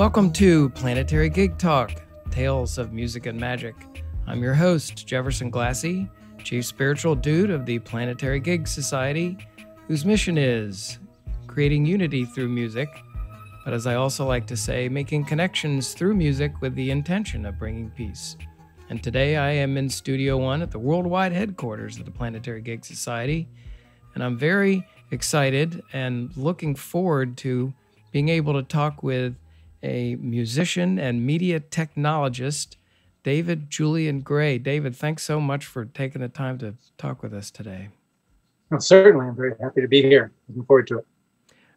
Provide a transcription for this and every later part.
Welcome to Planetary Gig Talk Tales of Music and Magic. I'm your host, Jefferson Glassy, Chief Spiritual Dude of the Planetary Gig Society, whose mission is creating unity through music, but as I also like to say, making connections through music with the intention of bringing peace. And today I am in Studio One at the worldwide headquarters of the Planetary Gig Society, and I'm very excited and looking forward to being able to talk with a musician and media technologist, David Julian Gray. David, thanks so much for taking the time to talk with us today. Well, certainly, I'm very happy to be here. Looking forward to it.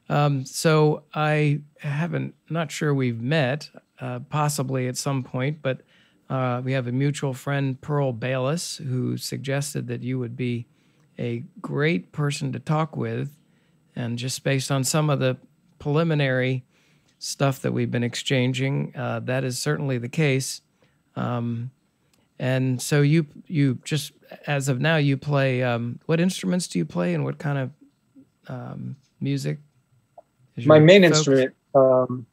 Um, so I haven't, not sure we've met, uh, possibly at some point, but uh, we have a mutual friend, Pearl Bayless, who suggested that you would be a great person to talk with. And just based on some of the preliminary stuff that we've been exchanging, uh, that is certainly the case. Um, and so you you just as of now you play um, what instruments do you play and what kind of um, music? My main focus? instrument um,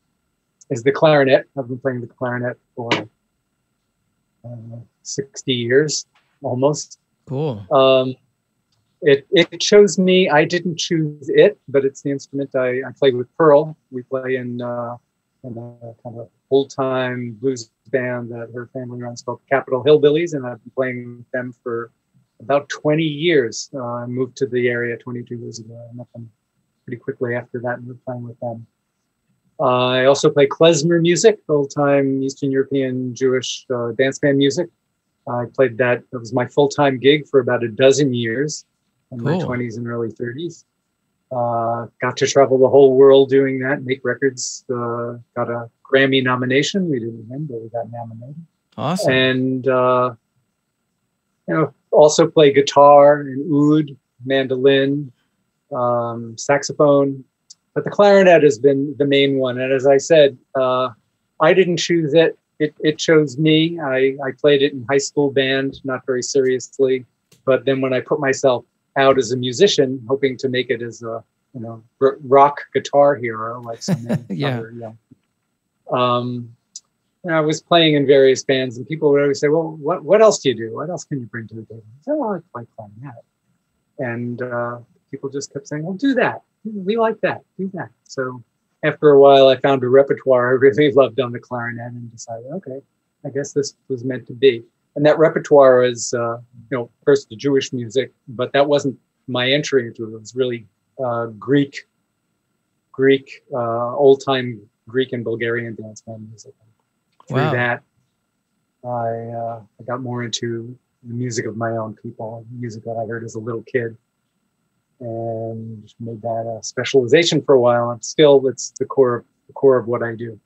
is the clarinet. I've been playing the clarinet for uh, sixty years almost. Cool. It it chose me. I didn't choose it, but it's the instrument I, I play with Pearl. We play in, uh, in a kind of old time blues band that her family runs called Capitol Hillbillies, and I've been playing with them for about 20 years. Uh, I moved to the area 22 years ago. I met them pretty quickly after that and we're playing with them. Uh, I also play klezmer music, old time Eastern European Jewish uh, dance band music. I played that. It was my full time gig for about a dozen years in cool. my 20s and early 30s. Uh, got to travel the whole world doing that, make records. Uh, got a Grammy nomination. We didn't win, but we got nominated. Awesome. And uh, you know, also play guitar and oud, mandolin, um, saxophone. But the clarinet has been the main one. And as I said, uh, I didn't choose it. It, it chose me. I, I played it in high school band, not very seriously. But then when I put myself out as a musician, hoping to make it as a you know rock guitar hero like some yeah. other yeah. Um, I was playing in various bands, and people would always say, "Well, what what else do you do? What else can you bring to the table?" I said, "Well, I play clarinet," and uh, people just kept saying, "Well, do that. We like that. Do that." So after a while, I found a repertoire I really loved on the clarinet, and decided, okay, I guess this was meant to be and that repertoire is uh, you know first the Jewish music, but that wasn't my entry into it. It was really uh, Greek, Greek, uh, old time Greek and Bulgarian dance band music. Through wow. that, I uh, I got more into the music of my own people, music that I heard as a little kid, and made that a specialization for a while. And still, it's the core of the core of what I do.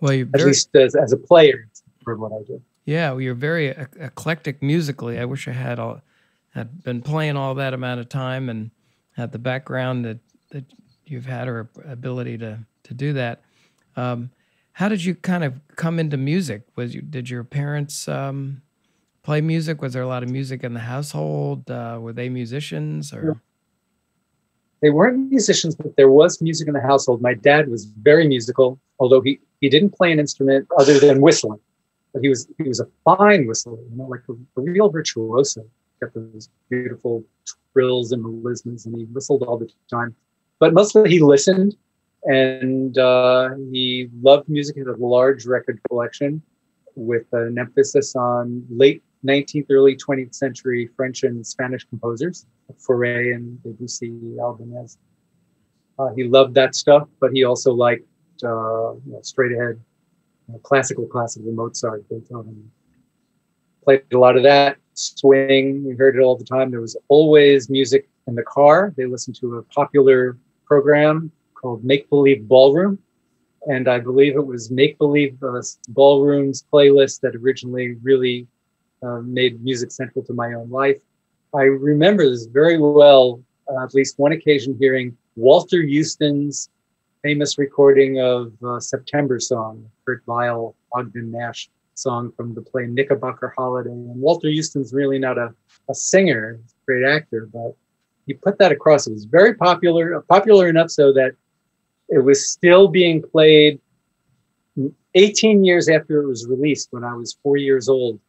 Well, at least as, as a player, it's the core of what I do. Yeah, well, you're very eclectic musically. I wish I had all had been playing all that amount of time and had the background that that you've had or ability to to do that. Um, how did you kind of come into music? Was you did your parents um, play music? Was there a lot of music in the household? Uh, were they musicians or? They weren't musicians, but there was music in the household. My dad was very musical, although he he didn't play an instrument other than whistling but he was he was a fine whistler, you know, like a, real virtuoso. Got those beautiful trills and melismas, and he whistled all the time. But mostly he listened, and uh, he loved music. He had a large record collection with an emphasis on late 19th, early 20th century French and Spanish composers, Fauré and Debussy, Albéniz. Uh, he loved that stuff, but he also liked uh, you know, straight ahead classical, classical Mozart, Beethoven. Played a lot of that. Swing, we heard it all the time. There was always music in the car. They listened to a popular program called Make Believe Ballroom. And I believe it was Make Believe uh, Ballroom's playlist that originally really uh, made music central to my own life. I remember this very well, uh, at least one occasion hearing Walter Huston's famous recording of uh, September Song, Kurt Weill, Ogden Nash song from the play Knickerbocker Holiday. And Walter Huston's really not a, a singer, a great actor, but he put that across. It was very popular, popular enough so that it was still being played 18 years after it was released, when I was four years old,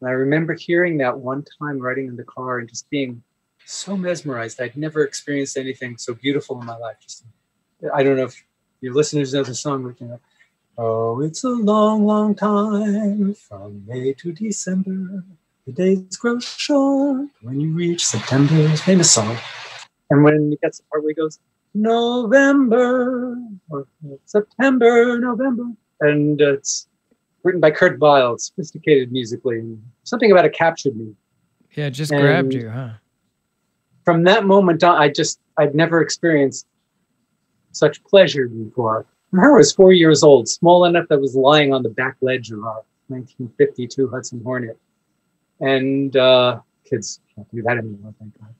and I remember hearing that one time riding in the car and just being so mesmerized. I'd never experienced anything so beautiful in my life. Just, I don't know if your listeners know the song, but you know, oh, it's a long, long time from May to December. The days grow short when you reach September. Famous song. And when it gets to the part where he goes, November or September, November, and it's written by Kurt Weill, sophisticated musically. Something about it captured me. Yeah, it just and grabbed you, huh? From that moment on, I just I'd never experienced such pleasure before. I was four years old, small enough that was lying on the back ledge of a 1952 Hudson Hornet, and uh, kids can't do that anymore, thank God.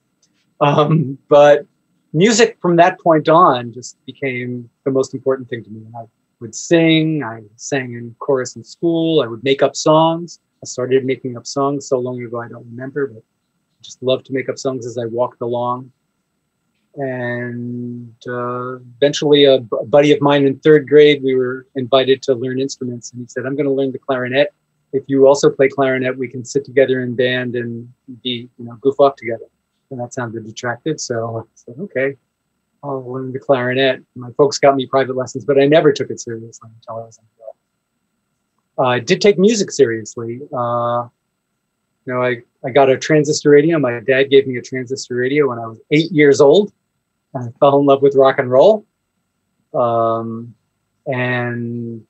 Um, but music from that point on just became the most important thing to me. I would sing, I sang in chorus in school, I would make up songs. I started making up songs so long ago I don't remember, but I just loved to make up songs as I walked along. And uh, eventually, a, b- a buddy of mine in third grade, we were invited to learn instruments, and he said, "I'm going to learn the clarinet. If you also play clarinet, we can sit together in band and be, you know, goof off together." and that sounded attractive. So I said, okay, I'll learn the clarinet. My folks got me private lessons, but I never took it seriously until I was adult. Uh, I did take music seriously. Uh, you know, I, I got a transistor radio. My dad gave me a transistor radio when I was eight years old. I fell in love with rock and roll. Um, and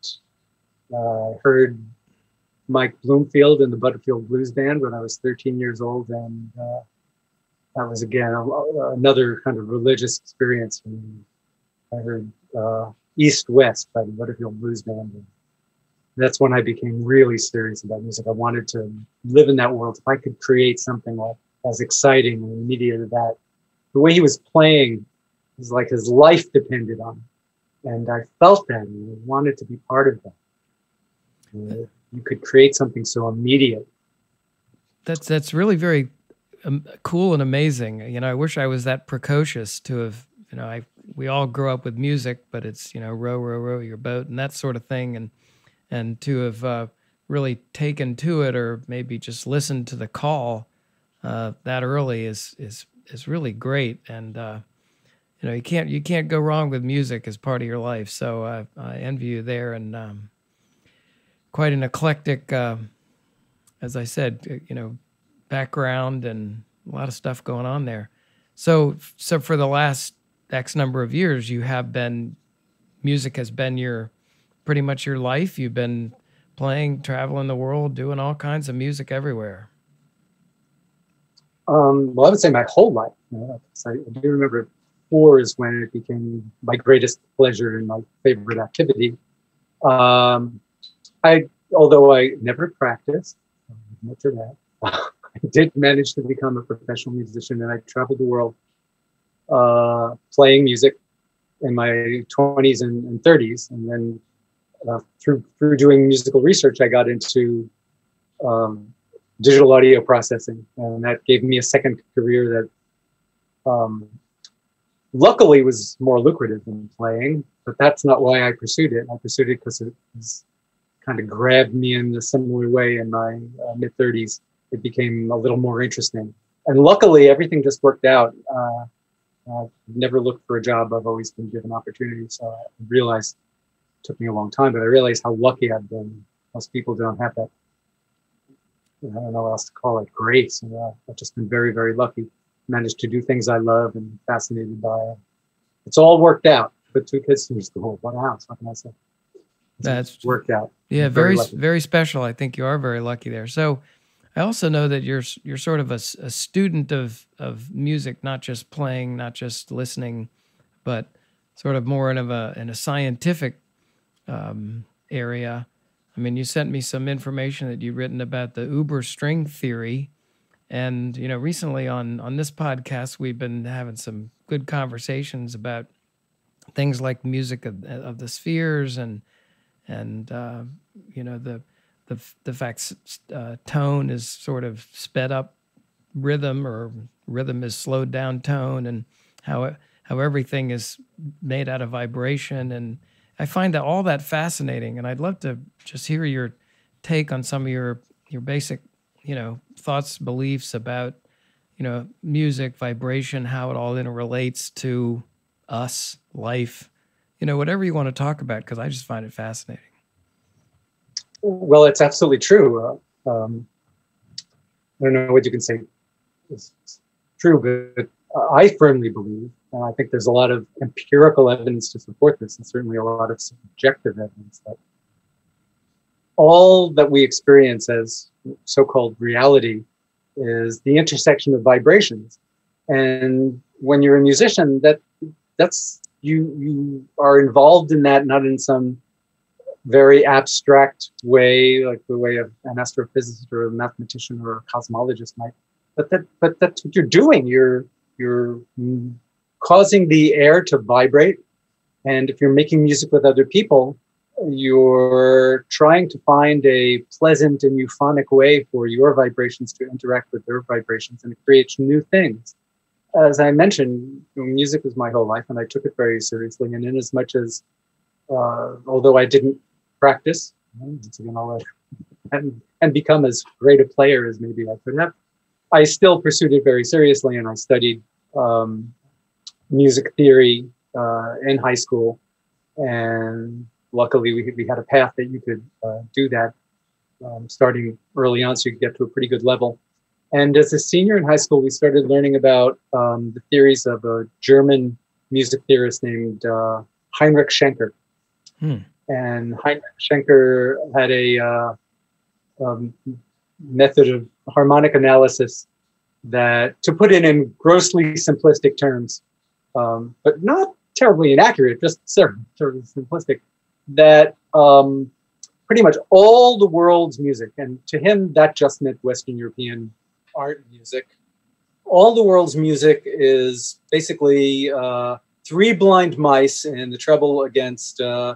uh, I heard Mike Bloomfield in the Butterfield Blues Band when I was 13 years old. And uh, that was again a, another kind of religious experience for me. I heard uh, East West by the Butterfield Blues Band. And that's when I became really serious about music. I wanted to live in that world. If I could create something like as exciting and immediate as that, the way he was playing like his life depended on it. And I felt that and I wanted to be part of that. You could create something so immediate. That's that's really very um, cool and amazing. You know, I wish I was that precocious to have. You know, I we all grow up with music, but it's you know row row row your boat and that sort of thing, and and to have uh, really taken to it or maybe just listened to the call uh, that early is is is really great. And uh, you know, you can't you can't go wrong with music as part of your life. So uh, I envy you there, and um, quite an eclectic. Uh, as I said, you know, background and a lot of stuff going on there. So, so for the last X number of years, you have been music has been your pretty much your life. You've been playing, traveling the world, doing all kinds of music everywhere. Um, well, I would say my whole life. You know, I do remember four is when it became my greatest pleasure and my favorite activity. Um, I, although I never practiced, much of that. I did manage to become a professional musician, and I traveled the world uh, playing music in my 20s and, and 30s, and then uh, through through doing musical research, I got into um, digital audio processing, and that gave me a second career that um, luckily was more lucrative than playing. But that's not why I pursued it. I pursued it because it was kind of grabbed me in a similar way in my uh, mid 30s it became a little more interesting. And luckily, everything just worked out. Uh, I've never looked for a job. I've always been given opportunities. So I realized it took me a long time, but I realized how lucky I've been. Most people don't have that. I don't know what else to call it. Grace. Uh, I've just been very, very lucky. Managed to do things I love and fascinated by. It's all worked out. Put two kids through school. What a house. What can I say? It's That's worked out. Yeah, very, very, very special. I think you are very lucky there. So, I also know that you're you're sort of a, a, student of of music, not just playing, not just listening, but sort of more in of a in a scientific um, area. I mean, you sent me some information that you've written about the Uber string theory, and you know, recently on on this podcast, we've been having some good conversations about things like music of, of the spheres and and uh, you know the the the fact uh, tone is sort of sped up rhythm or rhythm is slowed down tone and how how everything is made out of vibration. And I find that all that fascinating, and I'd love to just hear your take on some of your your basic, you know, thoughts, beliefs about, you know, music, vibration, how it all interrelates to us, life, you know, whatever you want to talk about, because I just find it fascinating. Well, it's absolutely true. Uh, um, I don't know what you can say. It's true, but I firmly believe, and I think there's a lot of empirical evidence to support this, and certainly a lot of subjective evidence that all that we experience as so-called reality is the intersection of vibrations. And when you're a musician, that that's you you are involved in that not in some very abstract way, like the way of an astrophysicist or a mathematician or a cosmologist might, but that but that's what you're doing. You're you're causing the air to vibrate. And if you're making music with other people, you're trying to find a pleasant and euphonic way for your vibrations to interact with their vibrations and it creates new things. As I mentioned, music was my whole life and I took it very seriously. And in as much as, uh, although I didn't practice, and, and become as great a player as maybe I could have, I still pursued it very seriously, and I studied um, music theory uh, in high school. And luckily, we, we had a path that you could uh, do that um, starting early on, so you could get to a pretty good level. And as a senior in high school, we started learning about um, the theories of a German music theorist named uh, Heinrich Schenker. Hmm. And Heinrich Schenker had a uh, um, method of harmonic analysis that, to put it in grossly simplistic terms, um, but not terribly inaccurate, just sort of simplistic, that um, pretty much all the world's music, and to him that just meant Western European art music, all the world's music is basically uh, three blind mice in the treble against uh,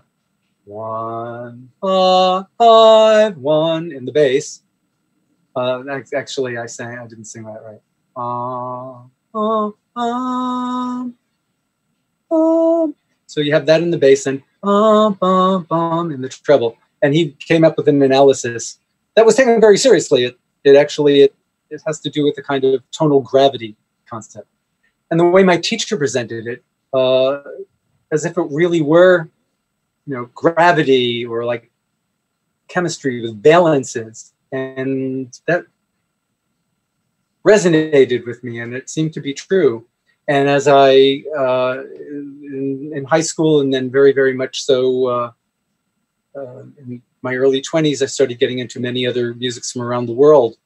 one, five, one in the bass uh, actually, I sang. I didn't sing that right. Um, um, um, um. So you have that in the bass and um, um, um, in the treble. And he came up with an analysis that was taken very seriously. It, it actually it, it has to do with the kind of tonal gravity concept. And the way my teacher presented it, uh, as if it really were, you know, gravity or like chemistry with balances and that resonated with me and it seemed to be true and as i uh, in, high school and then very very much so uh, uh, in my early 20s i started getting into many other musics from around the world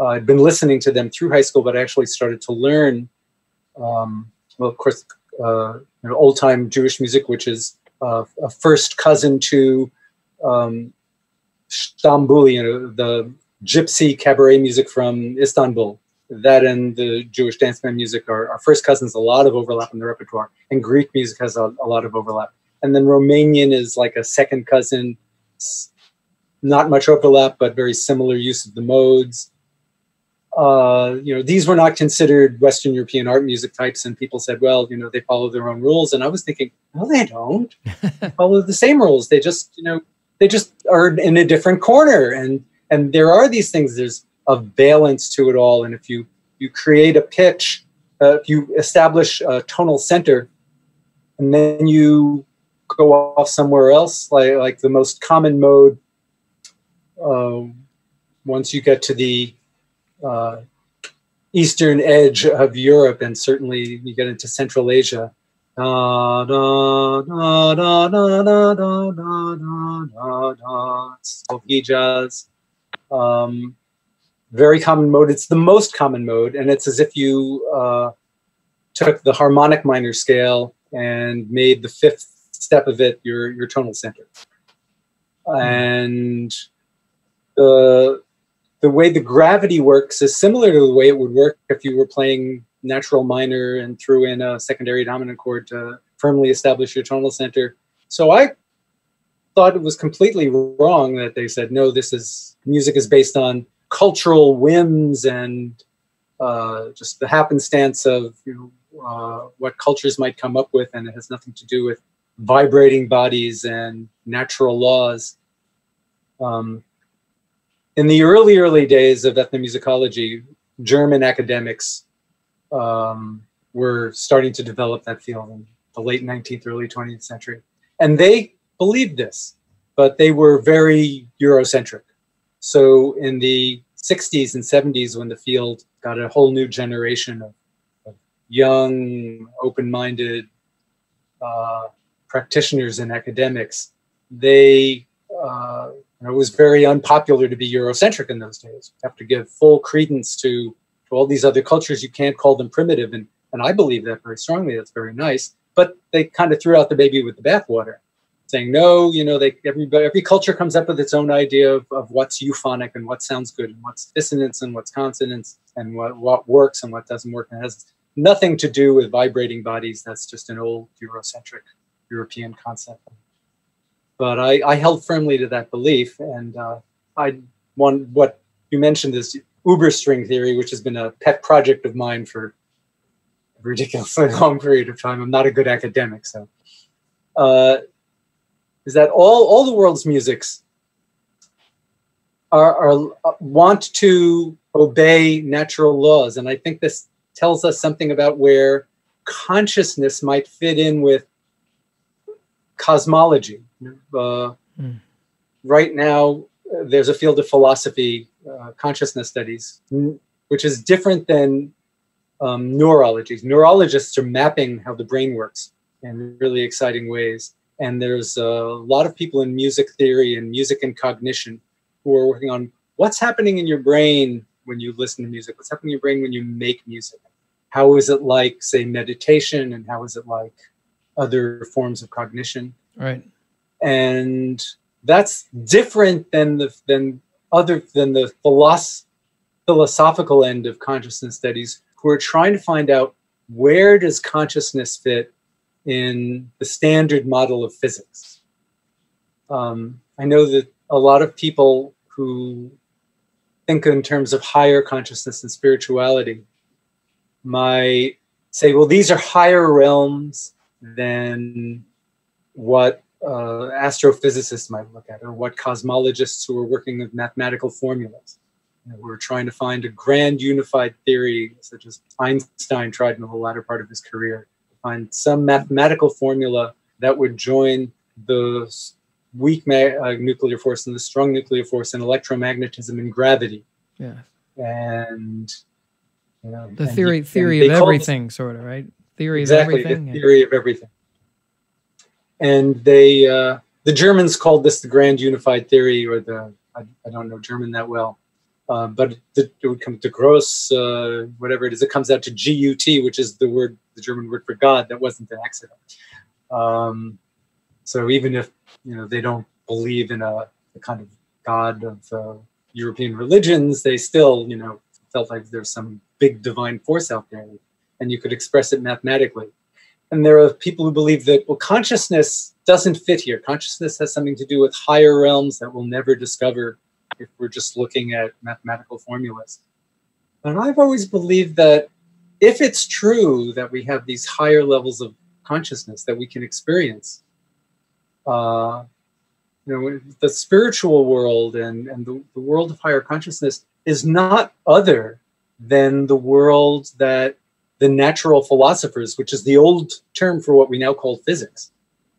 uh, i'd been listening to them through high school but i actually started to learn um, well of course you know, old time jewish music which is a first cousin to um, you know, the gypsy cabaret music from Istanbul. That and the Jewish dance band music are, are first cousins, a lot of overlap in the repertoire. And Greek music has a, a lot of overlap. And then Romanian is like a second cousin, not much overlap, but very similar use of the modes. Uh, you know, these were not considered Western European art music types, and people said, well, you know, they follow their own rules. And I was thinking, no, they don't. they follow the same rules. They just, you know, they just are in a different corner and and there are these things there's of valence to it all. And if you you create a pitch, uh, if you establish a tonal center, and then you go off somewhere else, like like the most common mode. Uh, once you get to the uh, eastern edge of Europe, and certainly you get into Central Asia. Um, very common mode. It's the most common mode, and it's as if you uh, took the harmonic minor scale and made the fifth step of it your your tonal center. And the the way the gravity works is similar to the way it would work if you were playing natural minor and threw in a secondary dominant chord to firmly establish your tonal center. So I thought it was completely wrong that they said no. This is music is based on cultural whims and uh, just the happenstance of you know uh, what cultures might come up with, and it has nothing to do with vibrating bodies and natural laws. Um, in the early, early days of ethnomusicology, German academics um, were starting to develop that field in the late 19th, early 20th century. And they believed this, but they were very Eurocentric. So in the 60s and 70s, when the field got a whole new generation of, of young, open minded uh, practitioners and academics, they uh, it was very unpopular to be Eurocentric in those days. You have to give full credence to, to all these other cultures. You can't call them primitive. And, and I believe that very strongly. That's very nice. But they kind of threw out the baby with the bathwater, saying, no, you know, they everybody, every culture comes up with its own idea of, of what's euphonic and what sounds good and what's dissonance and what's consonance and what, what works and what doesn't work. And has nothing to do with vibrating bodies. That's just an old Eurocentric European concept but I, I held firmly to that belief. And uh, I one what you mentioned is Uber string theory, which has been a pet project of mine for ridiculously long period of time. I'm not a good academic, so uh, is that all all the world's musics are, are uh, want to obey natural laws, and I think this tells us something about where consciousness might fit in with cosmology uh, mm. Right now, there's a field of philosophy, uh, consciousness studies, which is different than um, neurology. Neurologists are mapping how the brain works in really exciting ways. And there's a lot of people in music theory and music and cognition who are working on what's happening in your brain when you listen to music, what's happening in your brain when you make music. How is it like, say, meditation, and how is it like other forms of cognition? Right and that's different than the than other than the philosoph- philosophical end of consciousness studies who are trying to find out where does consciousness fit in the standard model of physics um, i know that a lot of people who think in terms of higher consciousness and spirituality might say well these are higher realms than what uh, astrophysicists might look at, or what cosmologists who are working with mathematical formulas. You know, we're trying to find a grand unified theory, such as Einstein tried in the latter part of his career, find some mathematical formula that would join the weak uh, nuclear force and the strong nuclear force and electromagnetism and gravity. Yeah. And you know, the theory theory of everything, sort of, right? Theory exactly, of everything. The theory of everything and they uh, the Germans called this the Grand Unified Theory, or the I, I don't know German that well, uh, but it, it, would come to Gross, uh, whatever it is. It comes out to G-U-T, which is the word, the German word for God. That wasn't an accident. Um, so even if you know they don't believe in a, a kind of God of uh, European religions, they still you know felt like there's some big divine force out there, and you could express it mathematically and there are people who believe that well consciousness doesn't fit here consciousness has something to do with higher realms that we'll never discover if we're just looking at mathematical formulas and i've always believed that if it's true that we have these higher levels of consciousness that we can experience uh, you know the spiritual world and, and the, the world of higher consciousness is not other than the world that the natural philosophers, which is the old term for what we now call physics.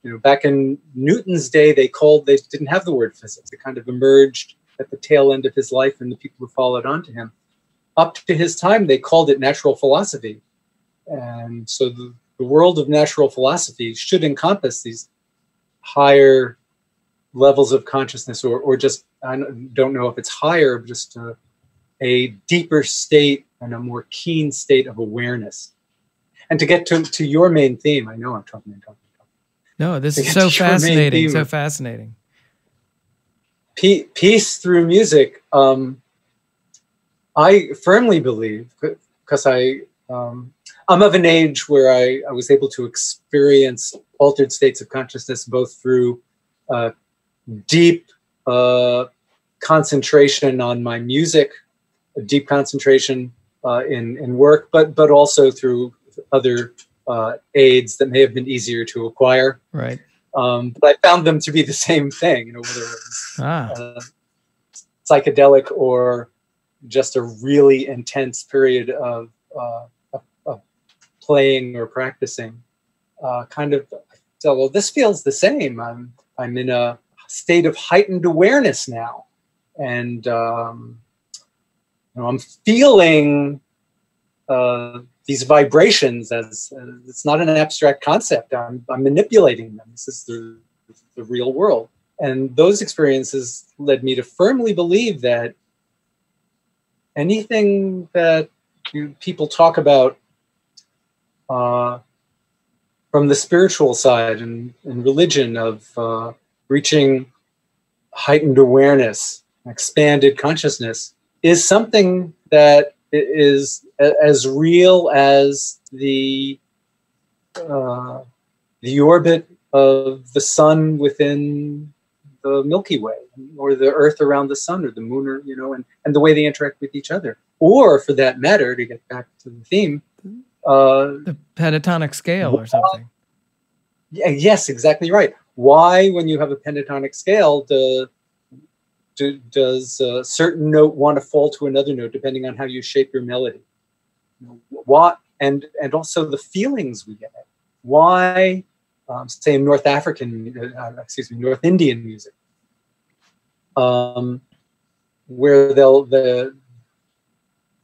You know, back in Newton's day, they called they didn't have the word physics. It kind of emerged at the tail end of his life, and the people who followed on to him. Up to his time, they called it natural philosophy, and so the, the world of natural philosophy should encompass these higher levels of consciousness, or or just I don't know if it's higher, just a, a deeper state and a more keen state of awareness. And to get to, to your main theme, I know I'm talking and talking. talking. No, this is so fascinating. So fascinating. Peace through music. Um, I firmly believe, because I um, I'm of an age where I, I was able to experience altered states of consciousness both through uh, deep uh, concentration on my music, deep concentration uh, in in work, but but also through other uh, aids that may have been easier to acquire. Right. Um, but I found them to be the same thing, you know, whether it was Ah, uh, psychedelic or just a really intense period of, uh, of, of playing or practicing. Uh, kind of, so well, this feels the same. I'm I'm in a state of heightened awareness now, and um, you know, I'm feeling uh, these vibrations as, as it's not an abstract concept. I'm, I'm manipulating them. This is the, the real world. And those experiences led me to firmly believe that anything that you, people talk about uh, from the spiritual side and, and religion of uh, reaching heightened awareness, expanded consciousness, is something that is as real as the uh, the orbit of the sun within the Milky Way, or the Earth around the sun, or the moon, or you know, and and the way they interact with each other, or for that matter, to get back to the theme, uh, the pentatonic scale or something. yeah, yes, exactly right. Why, when you have a pentatonic scale, do, do, does a certain note want to fall to another note depending on how you shape your melody? What and and also the feelings we get. Why, um, say in North African, uh, excuse me, North Indian music, um, where they'll the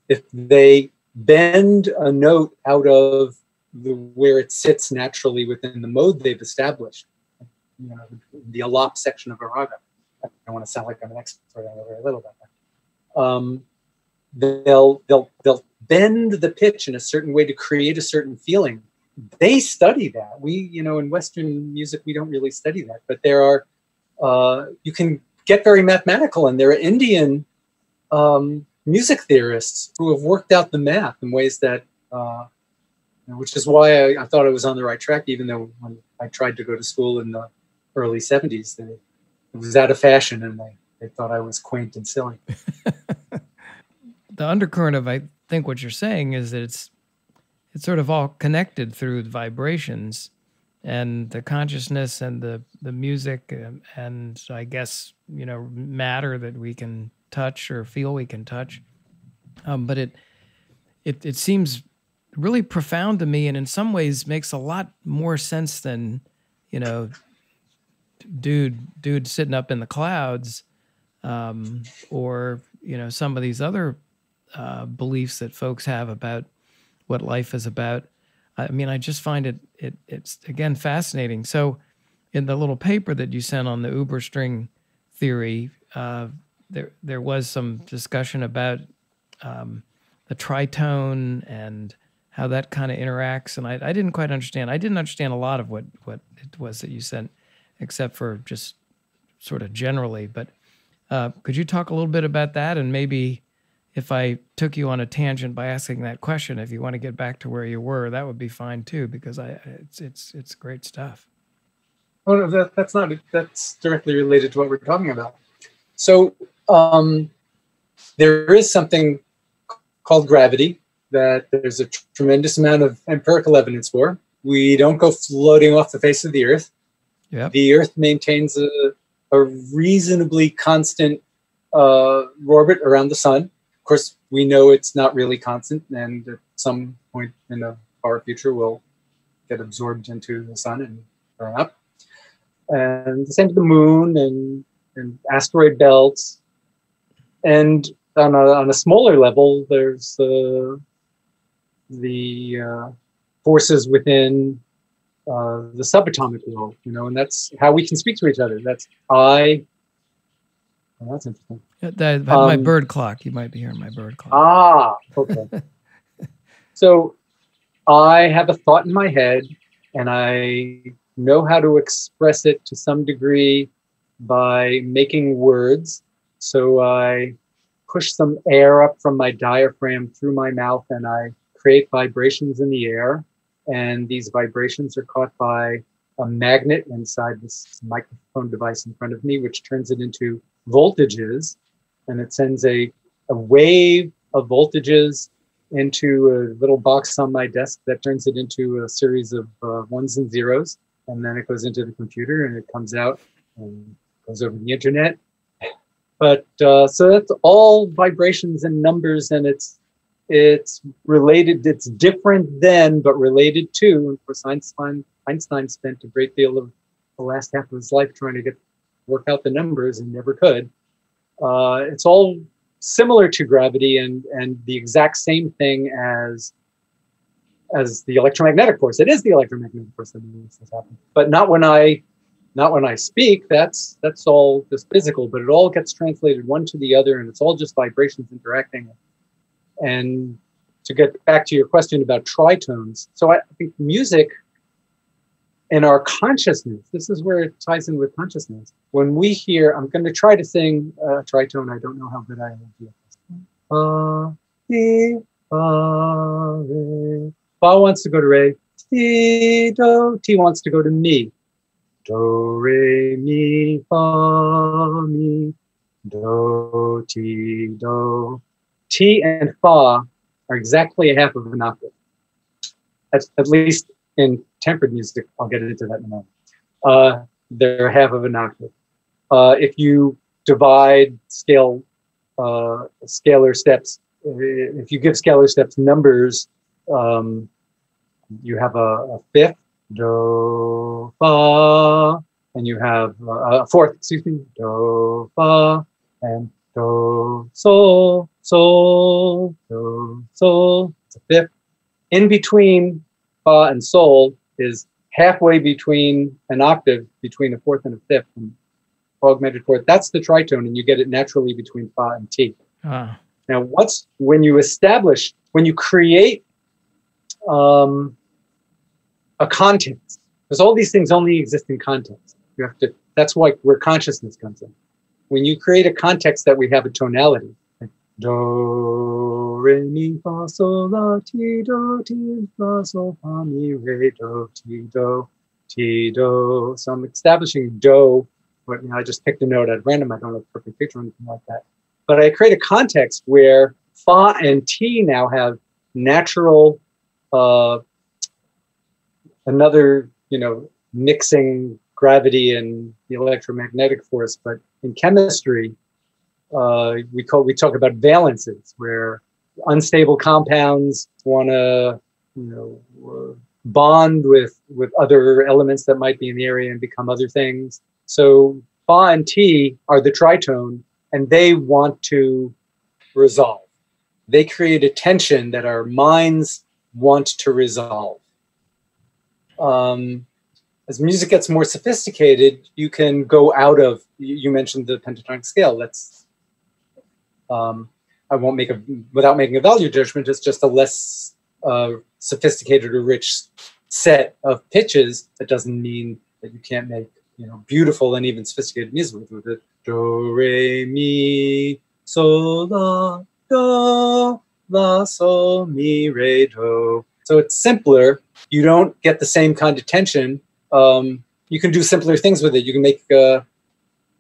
if they bend a note out of the where it sits naturally within the mode they've established, you know, the alap section of a raga. I don't want to sound like I'm an expert. I know very little about that. Um, they'll they'll they'll bend the pitch in a certain way to create a certain feeling. They study that. We, you know, in Western music, we don't really study that. But there are, uh, you can get very mathematical, and there are Indian um, music theorists who have worked out the math in ways that, uh, which is why I, I, thought I was on the right track, even though when I tried to go to school in the early 70s, they, it was out of fashion and they, they thought I was quaint and silly. the undercurrent of I think what you're saying is that it's it's sort of all connected through the vibrations and the consciousness and the the music and, and I guess you know matter that we can touch or feel we can touch. Um, but it it it seems really profound to me, and in some ways makes a lot more sense than you know, dude dude sitting up in the clouds, um, or you know some of these other uh, beliefs that folks have about what life is about. I mean, I just find it it it's again fascinating. So, in the little paper that you sent on the Uber string theory, uh, there there was some discussion about um, the tritone and how that kind of interacts, and I, I didn't quite understand. I didn't understand a lot of what what it was that you sent, except for just sort of generally. But uh, could you talk a little bit about that, and maybe if I took you on a tangent by asking that question, if you want to get back to where you were, that would be fine too, because I it's it's it's great stuff. Oh no, that, that's not that's directly related to what we're talking about. So um, there is something called gravity that there's a tr- tremendous amount of empirical evidence for. We don't go floating off the face of the earth. Yeah. The earth maintains a, a reasonably constant uh, orbit around the sun. Course, we know it's not really constant, and at some point in the far future, will get absorbed into the sun and burn up. And the same to the moon and, and asteroid belts and on a, on a smaller level, there's the the uh, forces within uh, the subatomic world, you know, and that's how we can speak to each other. That's I. Oh, that's interesting. That, that- my Um, bird clock. You might be hearing my bird clock. Ah, okay. so I have a thought in my head, and I know how to express it to some degree by making words. So I push some air up from my diaphragm through my mouth, and I create vibrations in the air. And these vibrations are caught by a magnet inside this microphone device in front of me, which turns it into voltages and it sends a, a wave of voltages into a little box on my desk that turns it into a series of uh, ones and zeros. And then it goes into the computer and it comes out and goes over the internet. But uh, so that's all vibrations and numbers, and it's it's related. It's different than, but related to. And Einstein Einstein spent a great deal of the last half of his life trying to get work out the numbers and never could. Uh, it's all similar to gravity and and the exact same thing as as the electromagnetic force. It is the electromagnetic force that makes this happen, but not when I not when I speak. That's that's all just physical, but it all gets translated one to the other, and it's all just vibrations interacting. And to get back to your question about tritones, so I think music in our consciousness, this is where it ties in with consciousness. When we hear, I'm going to try to sing a tritone. I don't know how good I am. Fa, di, fa, re. Fa wants to go to re. Ti, do. Ti wants to go to mi. Do, re, mi, fa, mi. Do, ti, do. Ti and fa are exactly a half of an octave. That's at least in tempered music, I'll get into that in a moment. Uh, they're half of an octave. Uh, if you divide scale uh, scalar steps, if you give scalar steps numbers, um, you have a, a, fifth, do, fa, and you have a fourth, excuse me, do, fa, and do, sol, sol, do, sol. It's a fifth. In between fa and sol is halfway between an octave between a fourth and a fifth and augmented fourth. That's the tritone, and you get it naturally between fa and ti. Ah. Now, what's when you establish, when you create um, a context, because all these things only exist in context. You have to. That's why where consciousness comes in. When you create a context that we have a tonality, like do re mi fa sol la ti do ti fa sol fa mi re do ti do ti do. So I'm establishing do, but you know, I just picked a note at random. I don't have a perfect picture or anything like that. But I create a context where fa and ti now have natural, uh, another you know mixing gravity and the electromagnetic force. But in chemistry, uh, we call we talk about valences, where unstable compounds want to you know bond with with other elements that might be in the area and become other things. So fa and t are the tritone and they want to resolve. They create a tension that our minds want to resolve. Um, as music gets more sophisticated you can go out of you mentioned the pentatonic scale. That's um, I won't make a without making a value judgment. It's just a less uh, sophisticated or rich set of pitches. That doesn't mean that you can't make you know beautiful and even sophisticated music with it. Do re mi sol la do la sol mi re do. So it's simpler. You don't get the same kind of tension. Um, you can do simpler things with it. You can make uh,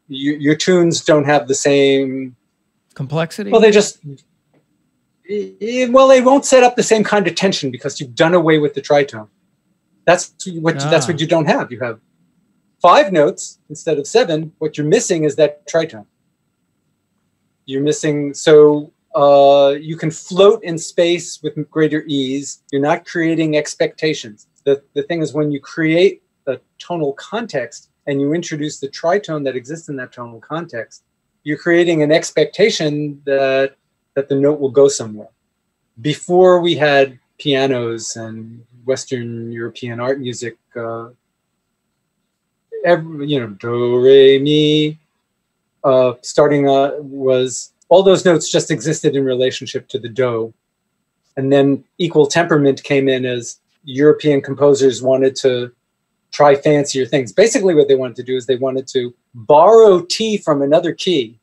you, your tunes don't have the same complexity? Well, they just well, they won't set up the same kind of tension because you've done away with the tritone. That's what ah. that's what you don't have. You have five notes instead of seven. What you're missing is that tritone. You're missing so uh, you can float in space with greater ease. You're not creating expectations. The, the thing is, when you create a tonal context and you introduce the tritone that exists in that tonal context, you're creating an expectation that that the note will go somewhere. Before we had pianos and Western European art music, uh, every, you know, do, re, mi, uh, starting uh, was all those notes just existed in relationship to the do. And then equal temperament came in as European composers wanted to try fancier things. Basically, what they wanted to do is they wanted to borrow T from another key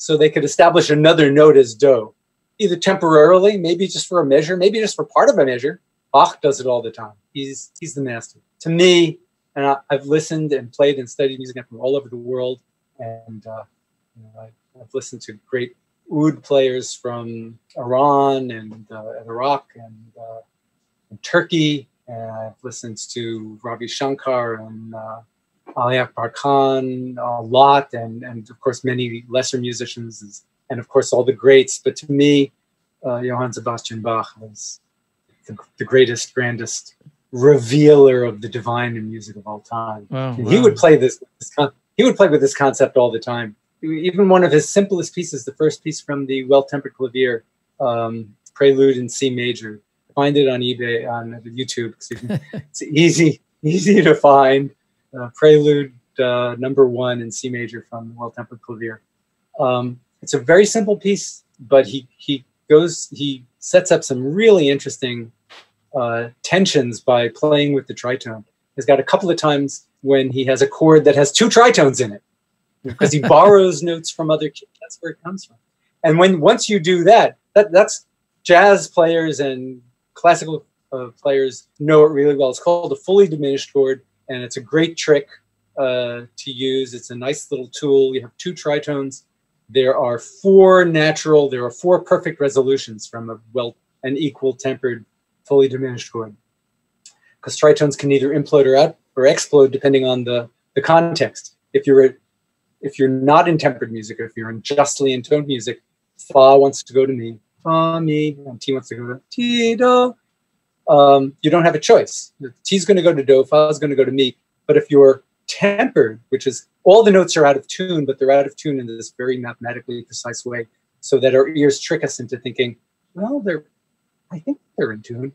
so they could establish another note as do, either temporarily, maybe just for a measure, maybe just for part of a measure. Bach does it all the time. He's he's the master. To me, and I, have listened and played and studied music from all over the world, and uh, you know, I, I've listened to great oud players from Iran and, uh, and Iraq and, uh, and, Turkey. And I've listened to Ravi Shankar and uh, Ali Akbar Khan a lot, and, and of course many lesser musicians, and of course all the greats. But to me, uh, Johann Sebastian Bach was the, the, greatest, grandest revealer of the divine in music of all time. Wow, wow. He would play this, this he would play with this concept all the time even one of his simplest pieces, the first piece from the Well Tempered Clavier, um, Prelude in C major. Find it on eBay on YouTube. it's easy, easy to find. Uh, Prelude uh, number one in C major from Well Tempered Clavier. Um, it's a very simple piece, but he he goes he sets up some really interesting uh, tensions by playing with the tritone. He's got a couple of times when he has a chord that has two tritones in it because he borrows notes from other kids. That's where it comes from. And when once you do that, that that's jazz players and classical uh, players know it really well. It's called a fully diminished chord, and it's a great trick uh, to use. It's a nice little tool. You have two tritones. There are four natural. There are four perfect resolutions from a well an equal tempered fully diminished chord. Because tritones can either implode or out or explode depending on the the context. If you're if you're not in tempered music, if you're in justly intoned music, fa wants to go to mi, fa mi, and ti wants to go to ti do. Um, you don't have a choice. Ti's going to go to do, is going to go to mi. But if you're tempered, which is all the notes are out of tune, but they're out of tune in this very mathematically precise way, so that our ears trick us into thinking, well, they're, I think they're in tune.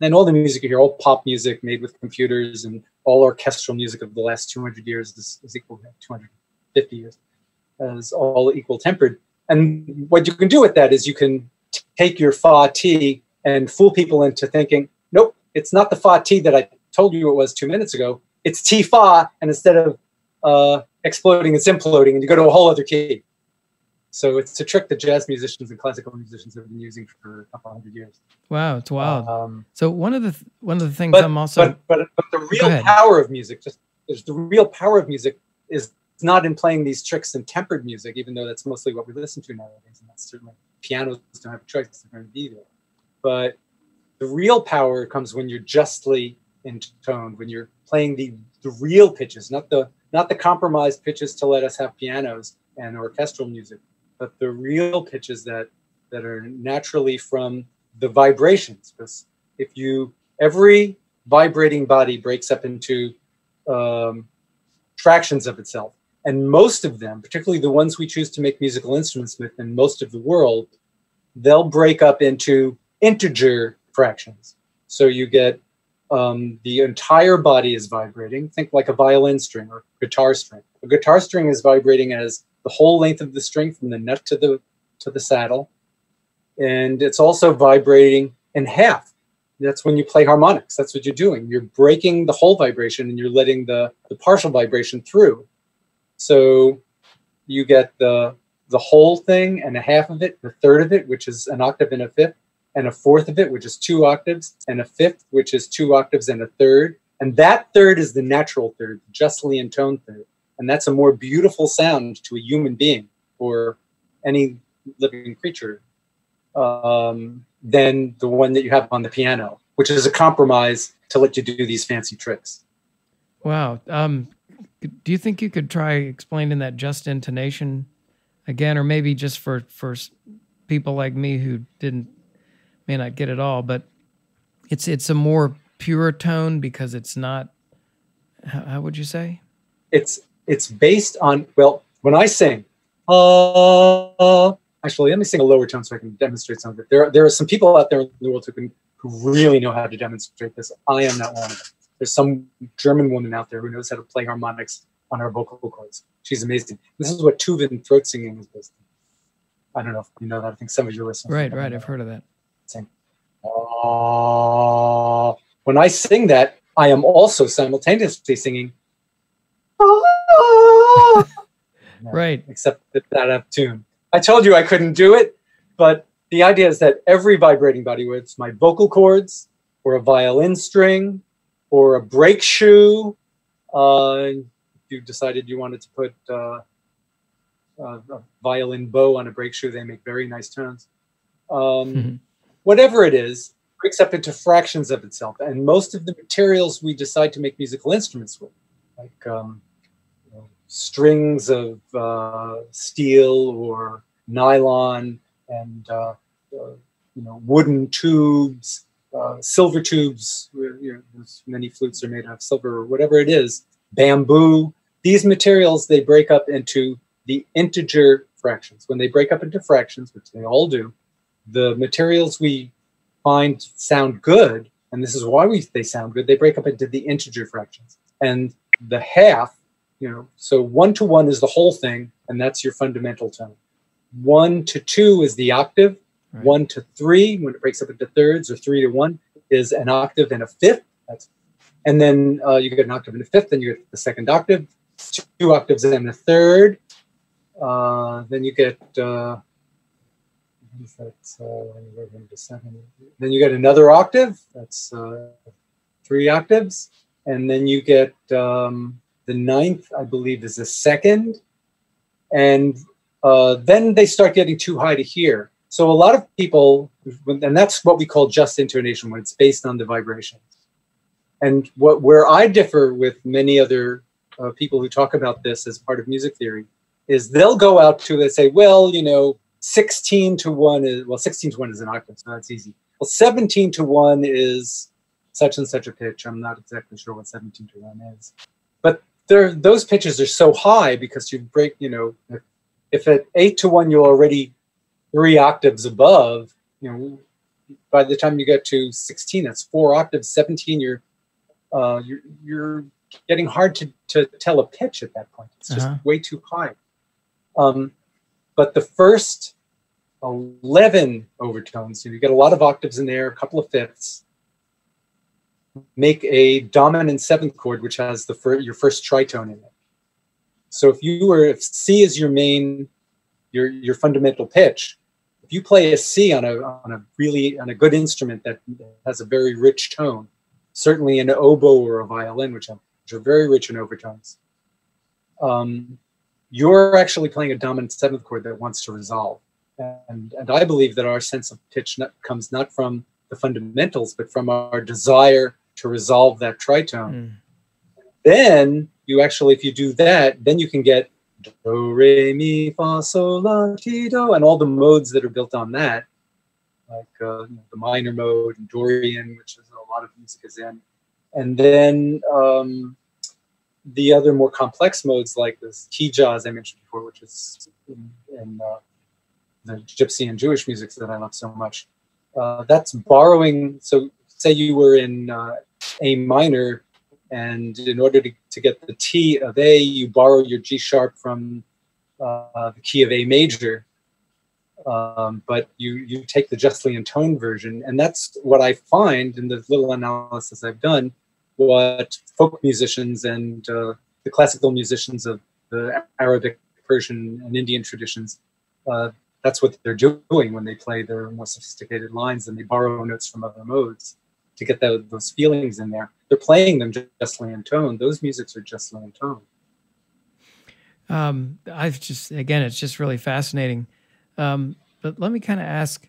And all the music you hear, all pop music made with computers and all orchestral music of the last 200 years is, is equal to 200 50 years is all equal tempered. And what you can do with that is you can take your fa t and fool people into thinking, nope, it's not the fa t that I told you it was two minutes ago. It's t fa, and instead of uh, exploding, it's imploding, and you go to a whole other key. So it's a trick that jazz musicians and classical musicians have been using for a couple hundred years. Wow, it's wild. Um, so one of the th- one of the things but, I'm also but, but, but the real power of music, just there's the real power of music is not in playing these tricks in tempered music, even though that's mostly what we listen to nowadays. And that's certainly pianos don't have a choice, they're going to be there. But the real power comes when you're justly intoned, when you're playing the, the real pitches, not the not the compromised pitches to let us have pianos and orchestral music, but the real pitches that that are naturally from the vibrations. Because if you every vibrating body breaks up into um, fractions of itself. And most of them, particularly the ones we choose to make musical instruments with in most of the world, they'll break up into integer fractions. So you get um, the entire body is vibrating. Think like a violin string or guitar string. A guitar string is vibrating as the whole length of the string from the neck to the to the saddle, and it's also vibrating in half. That's when you play harmonics. That's what you're doing. You're breaking the whole vibration and you're letting the, the partial vibration through. So you get the the whole thing and a half of it, the third of it, which is an octave and a fifth, and a fourth of it, which is two octaves, and a fifth, which is two octaves and a third. And that third is the natural third, justly intoned third. And that's a more beautiful sound to a human being or any living creature um, than the one that you have on the piano, which is a compromise to let you do these fancy tricks. Wow. Um, do you think you could try explaining that just intonation again, or maybe just for for people like me who didn't may not get it all, but it's it's a more pure tone because it's not. How, how would you say? It's it's based on well when I sing, uh, actually let me sing a lower tone so I can demonstrate some of it. There there are some people out there in the world who can who really know how to demonstrate this. I am not one of them there's some German woman out there who knows how to play harmonics on her vocal cords. She's amazing. This is what Tuvan throat singing is based on. I don't know if you know that. I think some of your listeners. Right, right. I've heard of that. Sing. Uh, when I sing that, I am also simultaneously singing. right. Except that out of tune. I told you I couldn't do it, but the idea is that every vibrating body, whether it's my vocal cords or a violin string or a brake shoe. Uh, you decided you wanted to put uh, uh, a violin bow on a brake shoe. They make very nice tones. Um, Mhm. Whatever it is, breaks up into fractions of itself. And most of the materials we decide to make musical instruments with, like um, you know, strings of uh, steel or nylon and uh, uh, you know wooden tubes, uh, silver tubes. You know, many flutes are made out of silver or whatever it is. Bamboo. These materials they break up into the integer fractions. When they break up into fractions, which they all do, the materials we find sound good, and this is why we they sound good. They break up into the integer fractions, and the half, you know, so one to one is the whole thing, and that's your fundamental tone. One to two is the octave. Right. One to three, when it breaks up into thirds, or three to one, is an octave and a fifth. That's, and then uh, you get an octave and a fifth, then you get the second octave, two octaves and a third. Uh, then you get uh, is that? Uh, when you go. Then you get another octave. That's uh, three octaves, and then you get um, the ninth. I believe is a second, and uh, then they start getting too high to hear. So a lot of people, and that's what we call just intonation when it's based on the vibrations. And what where I differ with many other uh, people who talk about this as part of music theory is they'll go out to and say, well, you know, 16 to 1 is well 16 to 1 is an octave so that's easy. Well 17 to 1 is such and such a pitch. I'm not exactly sure what 17 to 1 is. But there those pitches are so high because you break you know if, if at 8 to 1 you're already three octaves above you know by the time you get to 16 that's four octaves. 17 you're uh you're you're getting hard to to tell a pitch at that point. It's just Uh-huh. way too high. Um but the first 11 overtones, you get a lot of octaves in there, a couple of fifths, make a dominant seventh chord, which has the fir- your first tritone in it. So if you were, if C is your main, your your fundamental pitch, if you play a C on a on a really on a good instrument that has a very rich tone, certainly an oboe or a violin, which are, which are very rich in overtones, um, you're actually playing a dominant seventh chord that wants to resolve. And, and I believe that our sense of pitch not, comes not from the fundamentals, but from our desire to resolve that tritone. Mm. Then you actually, if you do that, then you can get do, re, mi, fa, sol, la, ti, do, and all the modes that are built on that, like uh, the minor mode and Dorian, which is a lot of music is in. And then um, the other more complex modes like this Hijaz I mentioned before, which is in, in uh, the Gypsy and Jewish music that I love so much. Uh, that's borrowing. So, say you were in uh, A minor, and in order to, to get the T of A, you borrow your G sharp from uh, the key of A major. Um, but you you take the justly intoned version, and that's what I find in the little analysis I've done. What folk musicians and uh, the classical musicians of the Arabic, Persian, and Indian traditions uh, that's what they're doing when they play their more sophisticated lines and they borrow notes from other modes to get those, those feelings in there. They're playing them justly in tone. Those musics are justly in tone. Um, I've just again, it's just really fascinating. Um, but let me kind of ask.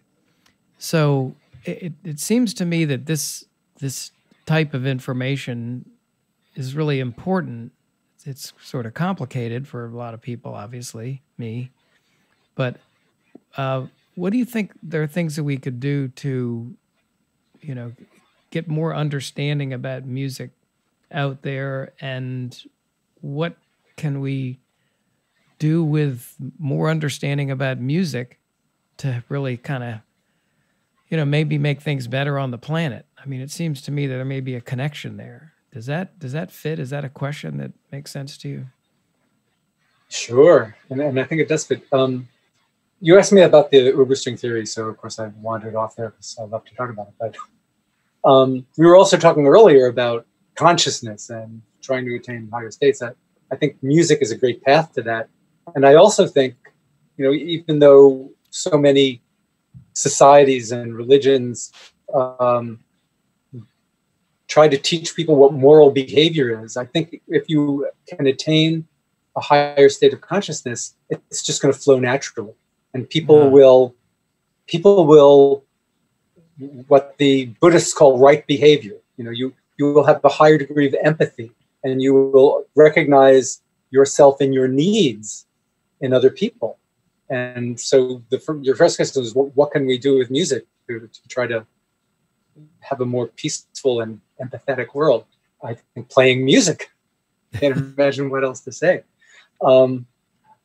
So it, it seems to me that this this type of information is really important. It's sort of complicated for a lot of people, obviously, me. But uh, what do you think there are things that we could do to, you know, get more understanding about music out there, and what can we do with more understanding about music to really kind of, you know, maybe make things better on the planet? I mean, it seems to me that there may be a connection there. Does that does that fit? Is that a question that makes sense to you? Sure, and, and I think it does fit. Um, you asked me about the Uberstring theory, so of course I wandered off there because I love to talk about it. But um, we were also talking earlier about consciousness and trying to attain higher states. I, I think music is a great path to that, and I also think, you know, even though so many societies and religions um, try to teach people what moral behavior is, I think if you can attain a higher state of consciousness, it's just going to flow naturally, and people Yeah. will people will what the Buddhists call right behavior. You know, you you will have a higher degree of empathy, and you will recognize yourself and your needs in other people. And so, the your first question is, what, what can we do with music to, to try to have a more peaceful and empathetic world? I think playing music. Can't imagine what else to say. Um,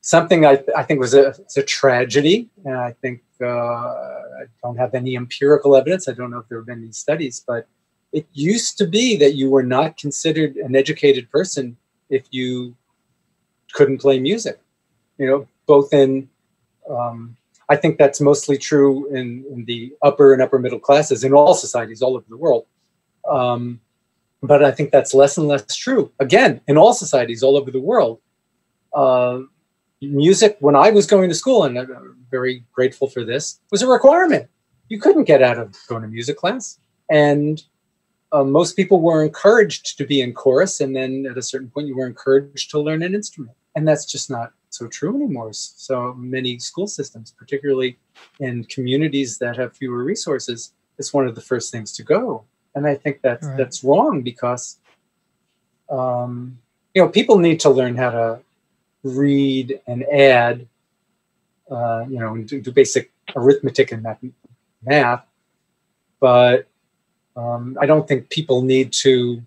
something I, I think was a, a tragedy, and I think uh, I don't have any empirical evidence. I don't know if there have been any studies, but it used to be that you were not considered an educated person if you couldn't play music. You know, both in um, I think that's mostly true in, in the upper and upper middle classes in all societies all over the world. Um, but I think that's less and less true. Again, in all societies all over the world, uh, music, when I was going to school, and I'm very grateful for this, was a requirement. You couldn't get out of going to music class. And uh, most people were encouraged to be in chorus. And then at a certain point, you were encouraged to learn an instrument. And that's just not so true anymore. So many school systems, particularly in communities that have fewer resources, it's one of the first things to go. And I think that's Right. that's wrong because um, you know people need to learn how to read and add, uh, you know, and do, do basic arithmetic and math. math. But um, I don't think people need to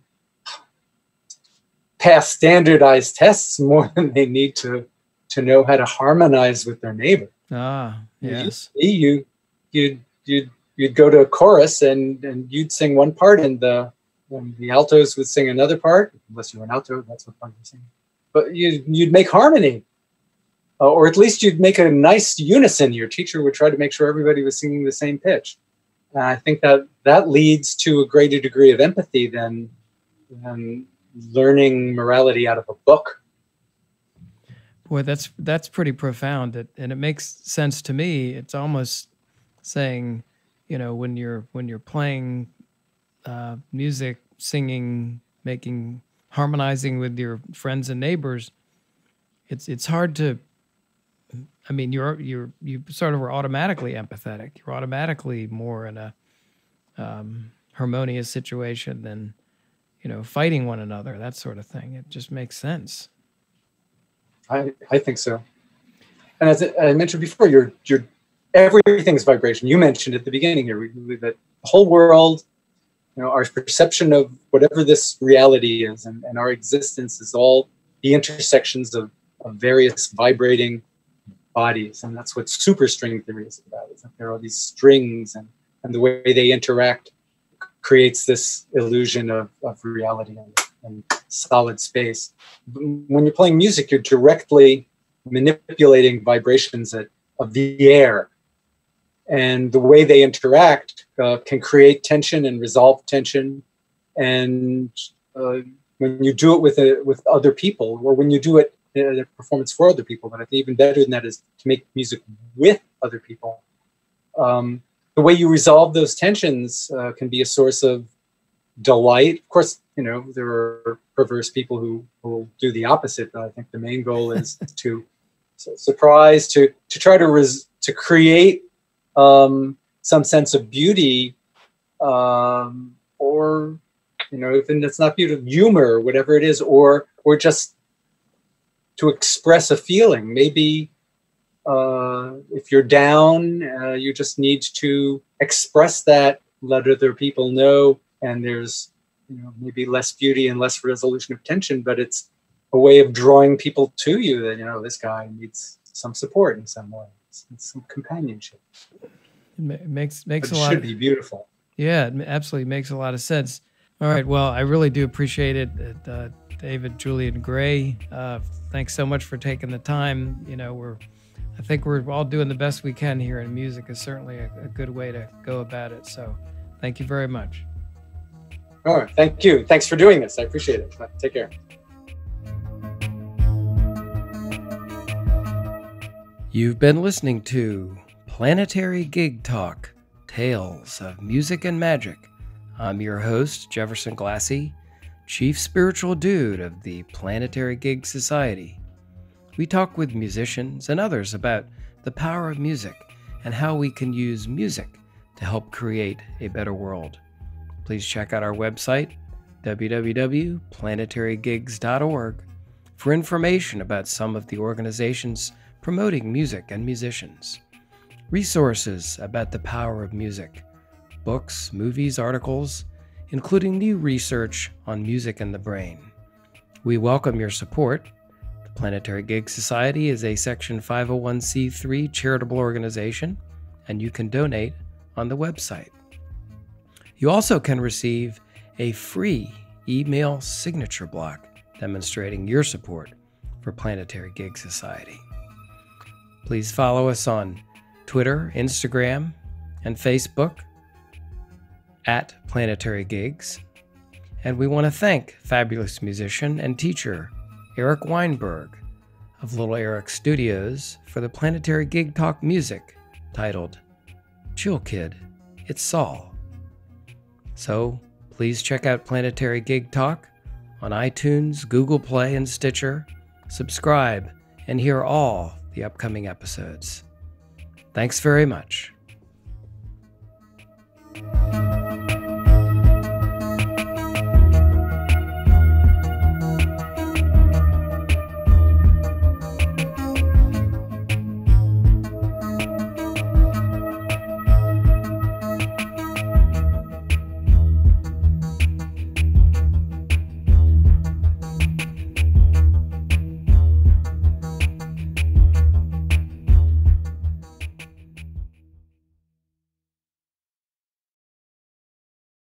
pass standardized tests more than they need to to know how to harmonize with their neighbor. Ah, yes. You you you'd you'd go to a chorus and and you'd sing one part and the and the altos would sing another part unless you're an alto that's what part you're singing but you you'd make harmony uh, or at least you'd make a nice unison your teacher would try to make sure everybody was singing the same pitch and i think that that leads to a greater degree of empathy than than learning morality out of a book Boy, that's that's pretty profound. It, and it makes sense to me. It's almost saying, you know, when you're when you're playing uh, music, singing, making, harmonizing with your friends and neighbors, it's it's hard to. I mean, you're you're you sort of are automatically empathetic. You're automatically more in a um, harmonious situation than, you know, fighting one another. That sort of thing. It just makes sense. I, I think so. And as I mentioned before, your your everything's vibration. You mentioned at the beginning here we that the whole world, you know, our perception of whatever this reality is and, and our existence is all the intersections of, of various vibrating bodies. And that's what superstring theory is about, is that there are these strings and, and the way they interact creates this illusion of, of reality and, and solid space. When you're playing music, you're directly manipulating vibrations that, of the air. And the way they interact uh, can create tension and resolve tension. And uh, when you do it with a, with other people, or when you do it in a performance for other people, but I think even better than that is to make music with other people. Um, the way you resolve those tensions uh, can be a source of delight. Of course, you know there are perverse people who will do the opposite. But I think the main goal is to surprise, to to try to res- to create um, some sense of beauty, um, or you know, if it's not beauty, humor, whatever it is, or or just to express a feeling. Maybe uh, if you're down, uh, you just need to express that, let other people know, and there's you know maybe less beauty and less resolution of tension, but it's a way of drawing people to you that you know this guy needs some support in some way, some companionship. It makes makes But a it lot. should Of, be beautiful. yeah, it absolutely makes a lot of sense. All right, well, I really do appreciate it, uh, David Julian Gray. Uh, thanks so much for taking the time. You know, we're I think we're all doing the best we can here, and music is certainly a, a good way to go about it. So, thank you very much. All right, thank you. Thanks for doing this. I appreciate it. Take care. You've been listening to Planetary Gig Talk Tales of Music and Magic. I'm your host, Jefferson Glassie, Chief Spiritual Dude of the Planetary Gigs Society. we talk with musicians and others about the power of music and how we can use music to help create a better world. Please check out our website, www.planetarygigs.org, for information about some of the organizations promoting music and musicians, resources about the power of music, books, movies, articles, including new research on music and the brain. We welcome your support. The Planetary Gigs Society is a Section 501c3 charitable organization, and you can donate on the website. You also can receive a free email signature block demonstrating your support for Planetary Gigs Society. Please follow us on Twitter, Instagram, and Facebook at Planetary Gigs. And we want to thank fabulous musician and teacher Eric Weinberg of Little Eric Studios for the Planetary Gig Talk music titled Chill Kid, It's Saul. So please check out Planetary Gig Talk on iTunes, Google Play, and Stitcher. Subscribe and hear all the upcoming episodes. Thanks very much.